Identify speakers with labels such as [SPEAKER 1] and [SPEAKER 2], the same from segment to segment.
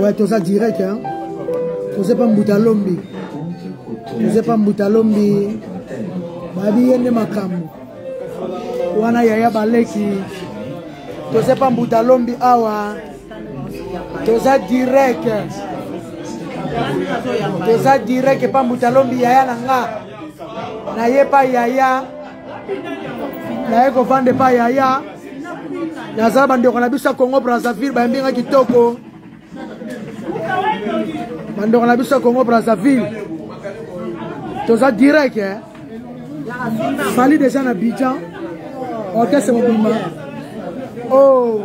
[SPEAKER 1] Ouais, toza direct, hein. Toza pas mbuta lombi. Toza pas mbuta lombi. Babi yende makambo. Wana yaya baleki. Toza pas mbuta lombi awa. Toza direct. Toza direct pas mbuta lombi yaya na nga. Na ye pas yaya. naye kovanda epai yaya nazala bandeko na biso ya congo brazzaville bayambi nga kitoko bandeko na biso ya congo brazzaville toza direct eh? fali deja na bijan orchestre mobimba oh.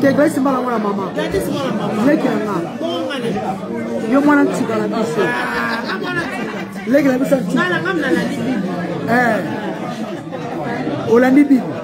[SPEAKER 2] teglesi mbala
[SPEAKER 3] mwana
[SPEAKER 1] mama leki na nga yo
[SPEAKER 4] mwana
[SPEAKER 3] ntika na biso leki na biso ntika olandi bibi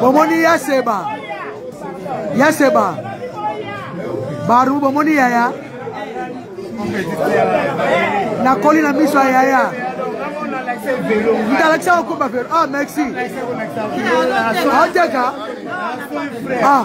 [SPEAKER 1] bomoni ya
[SPEAKER 5] seba ya seba baru bomoni yaya nakoli na miso ya yaya ndalakisa okumba velo ah merci oteka ah